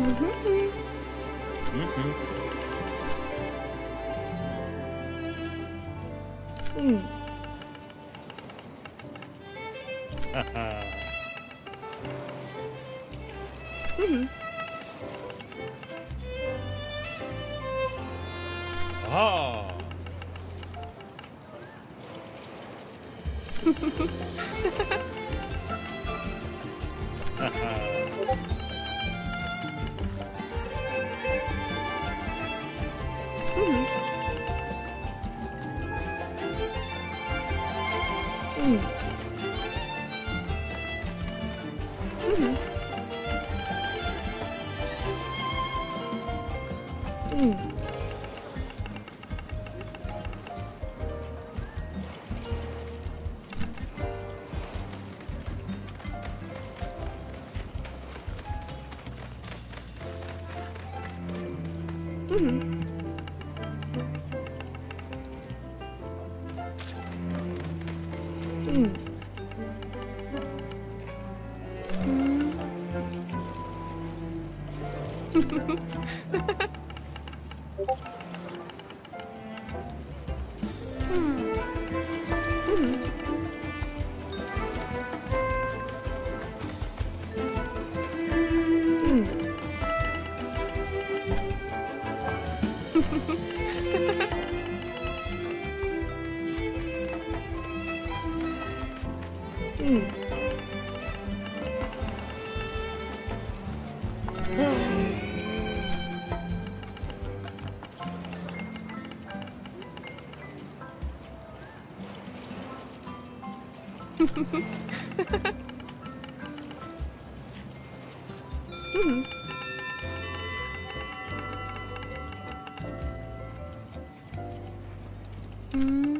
Mm. Mhm. Ah. Mhm. Mm. Mhm. Mm. 嗯。嗯。哈哈哈哈哈 음. 음.